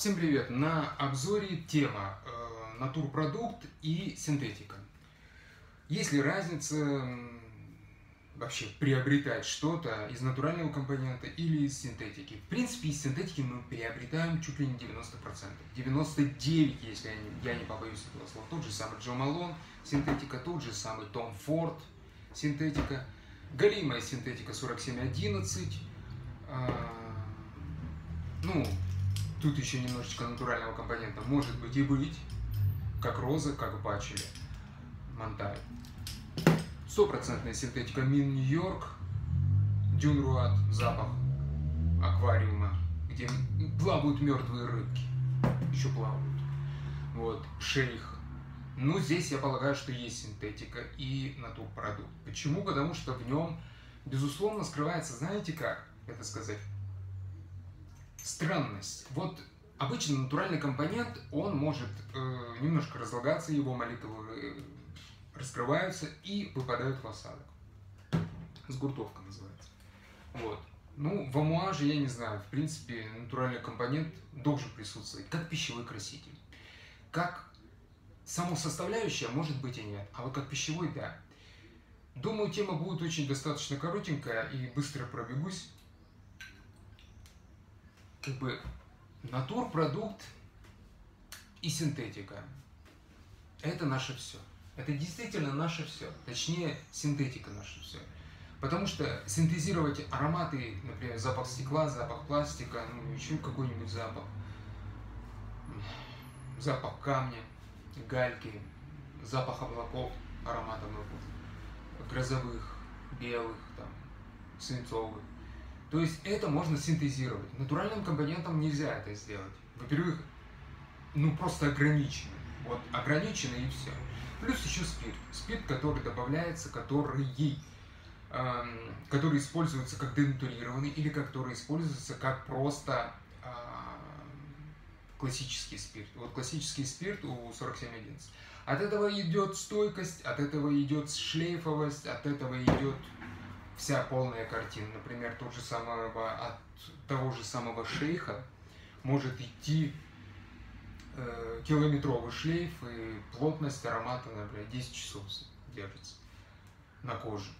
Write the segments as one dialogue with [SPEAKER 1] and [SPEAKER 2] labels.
[SPEAKER 1] Всем привет! На обзоре тема э, натурпродукт и синтетика. Есть ли разница вообще приобретать что-то из натурального компонента или из синтетики? В принципе, из синтетики мы приобретаем чуть ли не 90%. 99, если я не, я не побоюсь этого слова. Тот же самый Джо Малон, синтетика, тот же самый Том Форд, синтетика, галимая синтетика 4711, э, ну, Тут еще немножечко натурального компонента может быть и быть, как роза, как бачели, монталь. Стопроцентная синтетика Мин Нью-Йорк, Дюн Руат, запах аквариума, где плавают мертвые рыбки, еще плавают. Вот, шейх. Ну, здесь я полагаю, что есть синтетика и натурпродукт. Почему? Потому что в нем, безусловно, скрывается, знаете как это сказать, странность. Вот обычно натуральный компонент, он может э, немножко разлагаться, его молекулы э, раскрываются и выпадают в осадок. Сгуртовка называется. Вот. Ну, в амуаже, я не знаю, в принципе, натуральный компонент должен присутствовать, как пищевой краситель. Как само составляющая, может быть и нет, а вот как пищевой, да. Думаю, тема будет очень достаточно коротенькая и быстро пробегусь как бы натурпродукт и синтетика. Это наше все. Это действительно наше все. Точнее, синтетика наше все. Потому что синтезировать ароматы, например, запах стекла, запах пластика, ну, еще какой-нибудь запах, запах камня, гальки, запах облаков, аромат облаков, грозовых, белых, там, свинцовых, то есть это можно синтезировать. Натуральным компонентом нельзя это сделать. Во-первых, ну просто ограничено. Вот ограничено и все. Плюс еще спирт. Спирт, который добавляется, который, эм, который используется как денатурированный или который используется как просто э, классический спирт. Вот классический спирт у 4711. От этого идет стойкость, от этого идет шлейфовость, от этого идет вся полная картина. Например, тот же самого, от того же самого шейха может идти э, километровый шлейф и плотность аромата, например, 10 часов держится на коже.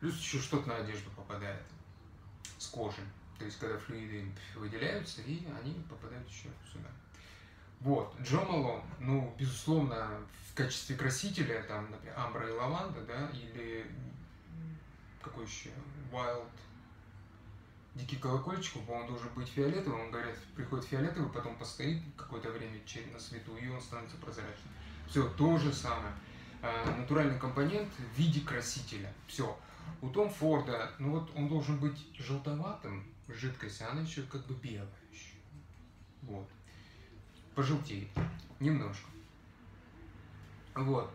[SPEAKER 1] Плюс еще что-то на одежду попадает с кожи. То есть, когда флюиды выделяются, и они попадают еще сюда. Вот, Джо Малон, ну, безусловно, в качестве красителя, там, например, амбра и лаванда, да, или какой еще, Wild, Дикий колокольчик, по-моему, должен быть фиолетовым. Он, говорят, приходит фиолетовый, потом постоит какое-то время на свету, и он становится прозрачным. Все, то же самое. А, натуральный компонент в виде красителя. Все. У Том Форда, ну вот он должен быть желтоватым, жидкость, а она еще как бы белая. Еще. Вот. Пожелтеет. Немножко. Вот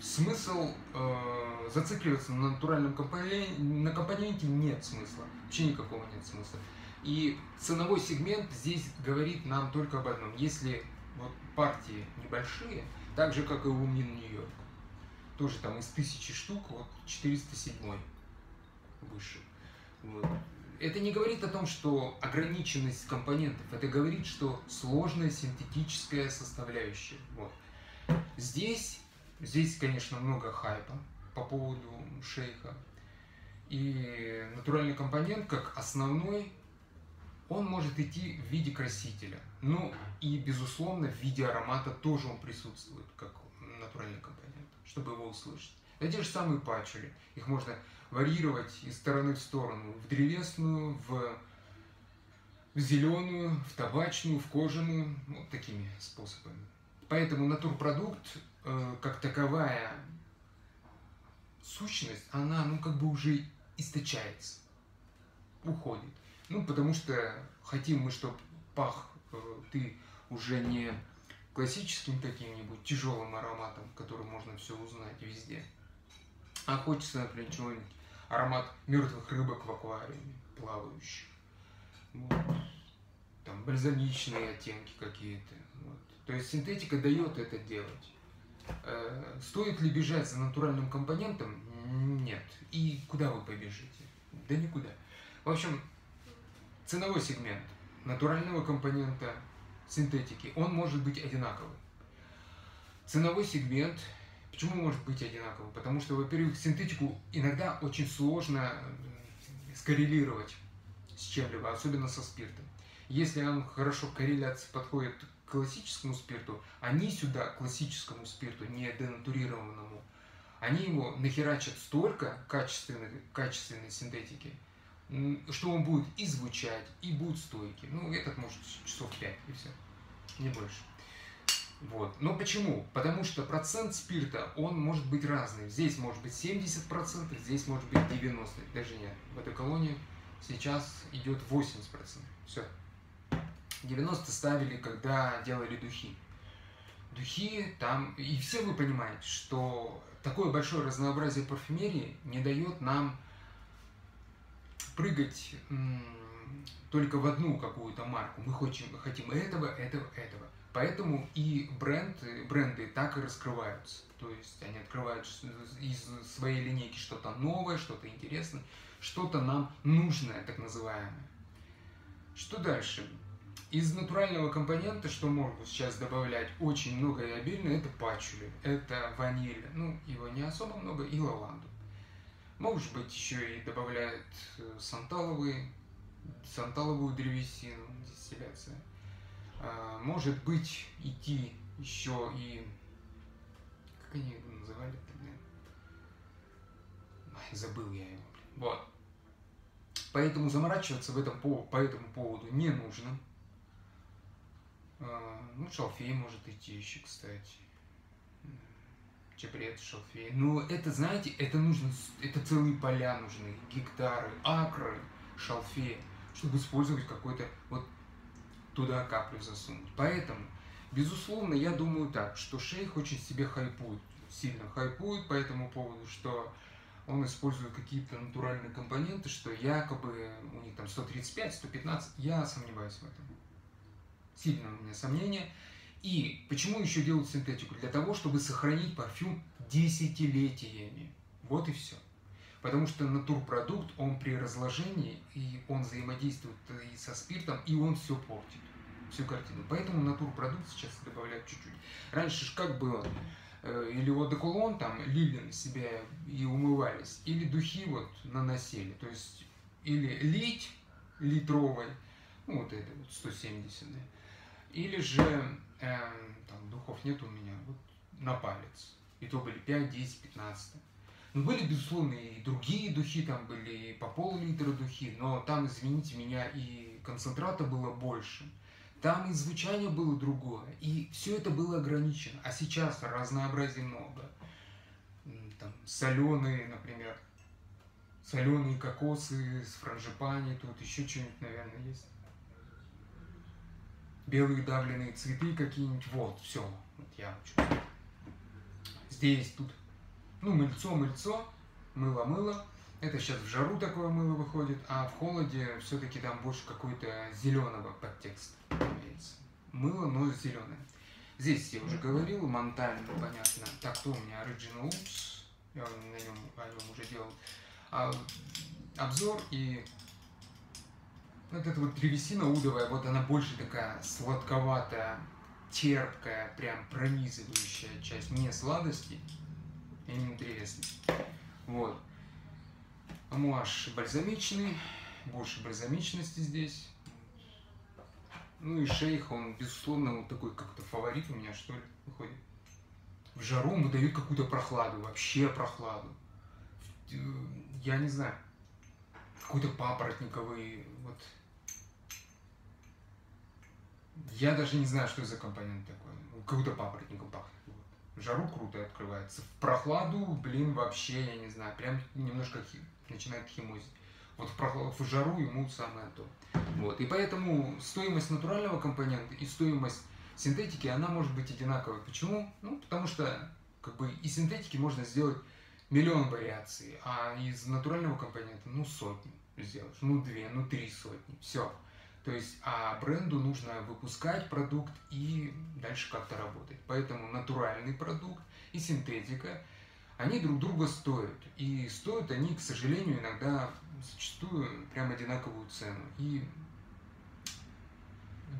[SPEAKER 1] смысл э, зацикливаться на натуральном компоненте, на компоненте нет смысла. Вообще никакого нет смысла. И ценовой сегмент здесь говорит нам только об одном. Если вот партии небольшие, так же, как и у Мин Нью-Йорк, тоже там из тысячи штук, вот 407 выше. Вот. Это не говорит о том, что ограниченность компонентов, это говорит, что сложная синтетическая составляющая. Вот. Здесь Здесь, конечно, много хайпа по поводу шейха. И натуральный компонент, как основной, он может идти в виде красителя. Ну и, безусловно, в виде аромата тоже он присутствует, как натуральный компонент, чтобы его услышать. Те же самые пачули. Их можно варьировать из стороны в сторону. В древесную, в, в зеленую, в табачную, в кожаную. Вот такими способами. Поэтому натурпродукт как таковая сущность, она, ну, как бы уже источается, уходит. Ну, потому что хотим мы, чтобы пах э, ты уже не классическим каким-нибудь тяжелым ароматом, который можно все узнать везде, а хочется, например, чего-нибудь аромат мертвых рыбок в аквариуме, плавающих. Вот. Там бальзамичные оттенки какие-то. Вот. То есть синтетика дает это делать. Э, стоит ли бежать за натуральным компонентом? Нет. И куда вы побежите? Да никуда. В общем, ценовой сегмент. натурального компонента, синтетики, он может быть одинаковый. Ценовой сегмент, почему может быть одинаковый? Потому что, во-первых, синтетику иногда очень сложно скоррелировать с чем-либо, особенно со спиртом. Если он хорошо корреляции подходит классическому спирту, они сюда, классическому спирту, не денатурированному, они его нахерачат столько качественной, качественной синтетики, что он будет и звучать, и будет стойкий. Ну, этот может часов 5, и все, не больше. Вот. Но почему? Потому что процент спирта, он может быть разный. Здесь может быть 70%, здесь может быть 90%. Даже нет. В этой колонии сейчас идет 80%. Все. 90 ставили, когда делали духи. Духи там... И все вы понимаете, что такое большое разнообразие парфюмерии не дает нам прыгать только в одну какую-то марку. Мы хотим, хотим этого, этого, этого. Поэтому и бренд, бренды так и раскрываются. То есть они открывают из своей линейки что-то новое, что-то интересное, что-то нам нужное, так называемое. Что дальше? Из натурального компонента, что можно сейчас добавлять очень много и обильно, это пачули, это ваниль, ну, его не особо много, и лаванду. Может быть, еще и добавляют э, санталовые, санталовую древесину, дистилляция. А, может быть, идти еще и... Как они его называли-то, блин? Ой, забыл я его. Вот. Поэтому заморачиваться в этом, по, по этому поводу не нужно. А, ну, шалфей может идти еще, кстати. Чебрец, шалфей. Но это, знаете, это нужно, это целые поля нужны, гектары, акры шалфея, чтобы использовать какой-то вот туда каплю засунуть. Поэтому, безусловно, я думаю так, что шейх очень себе хайпует, сильно хайпует по этому поводу, что он использует какие-то натуральные компоненты, что якобы у них там 135, 115, я сомневаюсь в этом. Сильно у меня сомнения. И почему еще делают синтетику? Для того, чтобы сохранить парфюм десятилетиями. Вот и все. Потому что натурпродукт, он при разложении, и он взаимодействует и со спиртом, и он все портит, всю картину. Поэтому натурпродукт сейчас добавляют чуть-чуть. Раньше же как было? Э, или вот деколон там лили на себя и умывались, или духи вот наносили. То есть, или лить литровой, ну вот это вот 170, да, или же, э, там духов нет у меня, вот на палец. И то были 5, 10, 15. Ну, были, безусловно, и другие духи, там были и по пол-литра духи, но там, извините меня, и концентрата было больше. Там и звучание было другое, и все это было ограничено. А сейчас разнообразия много. Там соленые, например, соленые кокосы с франжипани, тут еще что-нибудь, наверное, есть. Белые давленные цветы какие-нибудь, вот, все, вот я. Здесь, тут ну, мыльцо, мыльцо, мыло-мыло. Это сейчас в жару такое мыло выходит, а в холоде все-таки там больше какой-то зеленого подтекста имеется. Мыло, но зеленое. Здесь я уже говорил, Монталь, понятно. Так, кто у меня? Original Oops. Я на нем, о нем уже делал а, обзор. И вот эта вот древесина удовая, вот она больше такая сладковатая, терпкая, прям пронизывающая часть. Не сладости, им интересно. Вот. Амуаш бальзамичный, больше бальзамичности здесь. Ну и шейх, он, безусловно, вот такой как-то фаворит у меня, что ли, выходит. В жару ему дают какую-то прохладу, вообще прохладу. Я не знаю, какой-то папоротниковый, вот. Я даже не знаю, что за компонент такой. Какой-то папоротником пахнет. В жару круто открывается. В прохладу, блин, вообще, я не знаю, прям немножко хи, начинает химозить. Вот в, прохладу, в жару ему самое то. Вот. И поэтому стоимость натурального компонента и стоимость синтетики, она может быть одинаковой. Почему? Ну, потому что как бы из синтетики можно сделать миллион вариаций, а из натурального компонента, ну, сотни сделаешь, ну, две, ну, три сотни, все. То есть, а бренду нужно выпускать продукт и дальше как-то работать. Поэтому натуральный продукт и синтетика, они друг друга стоят. И стоят они, к сожалению, иногда зачастую прям одинаковую цену. И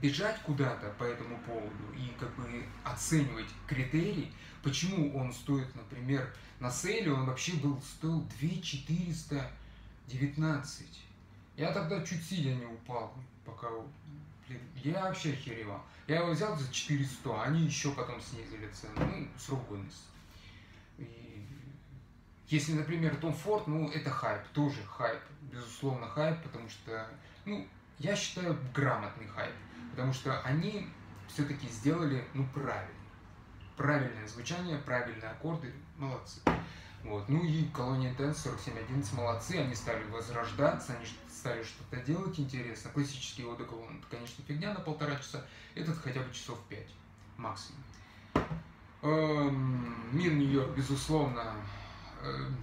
[SPEAKER 1] бежать куда-то по этому поводу и как бы оценивать критерии, почему он стоит, например, на сейле он вообще был стоил 2419. Я тогда чуть сильно не упал, пока блин, я вообще херевал. Я его взял за 400, а они еще потом снизили цену, ну, срок годности. И если, например, Том Форд, ну, это хайп, тоже хайп, безусловно, хайп, потому что, ну, я считаю, грамотный хайп, потому что они все-таки сделали, ну, правильно. Правильное звучание, правильные аккорды, молодцы. Вот. Ну и колония Dance 4711 молодцы, они стали возрождаться, они стали что-то делать интересно. Классический одеколон, это, конечно, фигня на полтора часа, этот хотя бы часов пять максимум. Эм, Мир Нью-Йорк, безусловно, эм,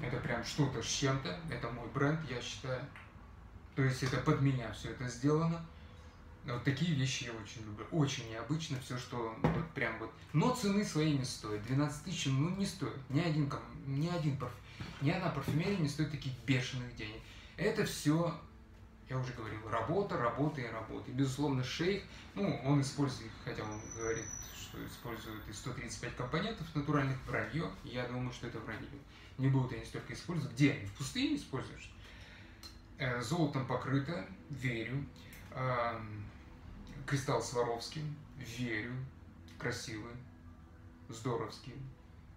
[SPEAKER 1] это прям что-то с чем-то, это мой бренд, я считаю. То есть это под меня все это сделано. Вот такие вещи я очень люблю. Очень необычно все, что вот прям вот. Но цены свои не стоят. 12 тысяч, ну не стоит. Ни один, ни один парф... ни одна парфюмерия не стоит таких бешеных денег. Это все, я уже говорил, работа, работа и работа. И, безусловно, шейх, ну, он использует, хотя он говорит, что использует и 135 компонентов натуральных вранье. Я думаю, что это вранье. Не будут они столько использовать. Где они? В пустыне используешь? Э, золотом покрыто, верю Кристалл Сваровский, верю, красивый, здоровский.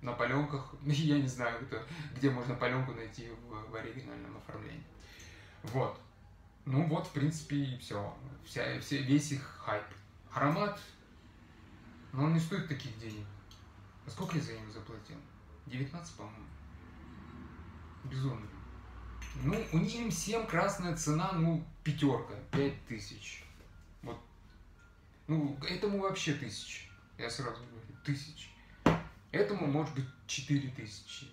[SPEAKER 1] На паленках, я не знаю, это, где можно паленку найти в, в оригинальном оформлении. Вот. Ну вот, в принципе, и все. Вся, все, весь их хайп. Аромат, но он не стоит таких денег. А сколько я за него заплатил? 19, по-моему. Безумно. Ну, у них всем красная цена, ну, пятерка, пять тысяч. Ну, этому вообще тысячи. Я сразу говорю, тысячи. Этому может быть четыре тысячи,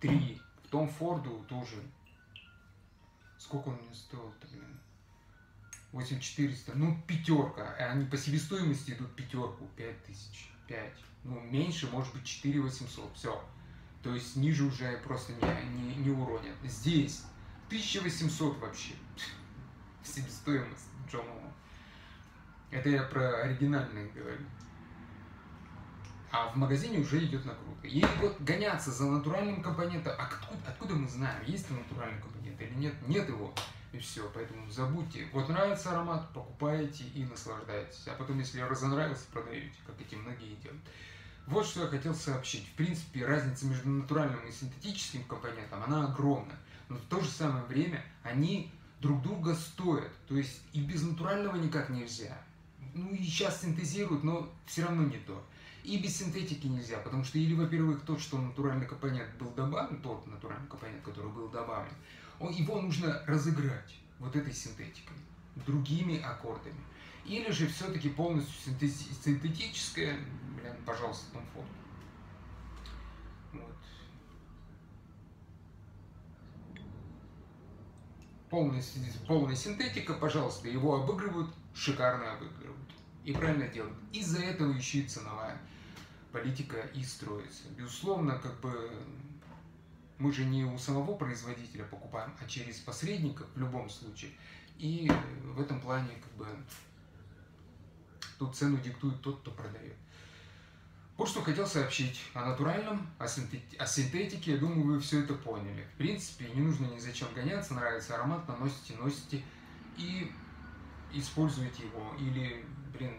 [SPEAKER 1] три. В Том Форду тоже. Сколько он мне стоил-то, блин? 8400. Ну, пятерка. А они по себестоимости идут пятерку. Пять тысяч. Пять. Ну, меньше, может быть, 4 800. Все. То есть ниже уже просто не, не, не уронят. Здесь 1800 вообще. Себестоимость Джона это я про оригинальные говорю. А в магазине уже идет накрутка. И вот гоняться за натуральным компонентом, а откуда, откуда мы знаем, есть ли натуральный компонент или нет? Нет его. И все, поэтому забудьте. Вот нравится аромат, покупаете и наслаждаетесь. А потом, если разонравился, продаете, как эти многие делают. Вот что я хотел сообщить. В принципе, разница между натуральным и синтетическим компонентом, она огромна. Но в то же самое время они друг друга стоят. То есть и без натурального никак нельзя ну и сейчас синтезируют, но все равно не то. И без синтетики нельзя, потому что или, во-первых, тот, что натуральный компонент был добавлен, тот натуральный компонент, который был добавлен, он, его нужно разыграть вот этой синтетикой, другими аккордами. Или же все-таки полностью синтетическое, блин, пожалуйста, Том Форд. Вот. Полная, полная синтетика, пожалуйста, его обыгрывают, шикарно обыгрывают и правильно делают. Из-за этого еще и ценовая политика и строится. Безусловно, как бы мы же не у самого производителя покупаем, а через посредников в любом случае. И в этом плане как бы тут цену диктует тот, кто продает. Вот что хотел сообщить о натуральном, о, синтет... о синтетике. Я думаю, вы все это поняли. В принципе, не нужно ни зачем гоняться, нравится аромат, наносите, носите и используйте его. Или блин,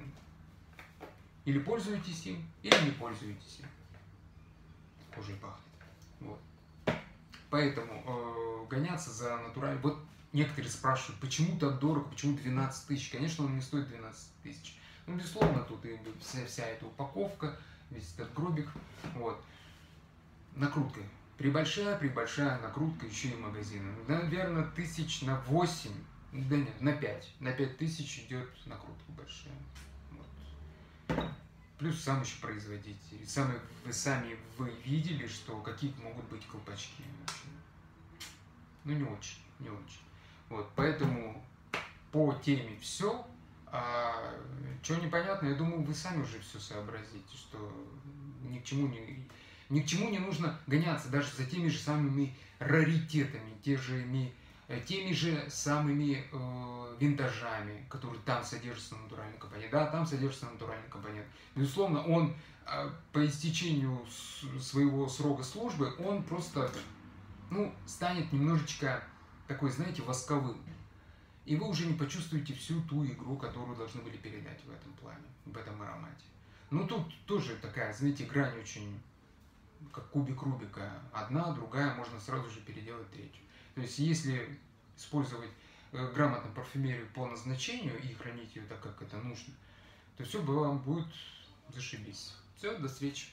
[SPEAKER 1] или пользуетесь им, или не пользуетесь им. Кожей пахнет. Вот. Поэтому э, гоняться за натуральным... Вот некоторые спрашивают, почему так дорого, почему 12 тысяч? Конечно, он не стоит 12 тысяч. Ну, безусловно, тут и вся, вся эта упаковка, весь этот гробик. Вот. Накрутка. Прибольшая, прибольшая накрутка, еще и магазины. Наверное, тысяч на 8 да нет, на 5. На 5 тысяч идет накрутка большая. Вот. Плюс сам еще производитель. Сами, вы сами вы видели, что какие могут быть колпачки. Ну не очень, не очень. Вот, поэтому по теме все. А что непонятно, я думаю, вы сами уже все сообразите, что ни к чему не, ни к чему не нужно гоняться, даже за теми же самыми раритетами, те же теми же самыми э, винтажами, которые там содержатся натуральный компонент. Да, там содержится натуральный компонент. Безусловно, он э, по истечению своего срока службы, он просто ну, станет немножечко такой, знаете, восковым. И вы уже не почувствуете всю ту игру, которую должны были передать в этом плане, в этом аромате. Ну, тут тоже такая, знаете, грань очень, как кубик Рубика. Одна, другая, можно сразу же переделать третью. То есть, если использовать э, грамотно парфюмерию по назначению и хранить ее так, как это нужно, то все вам будет зашибись. Все, до встречи.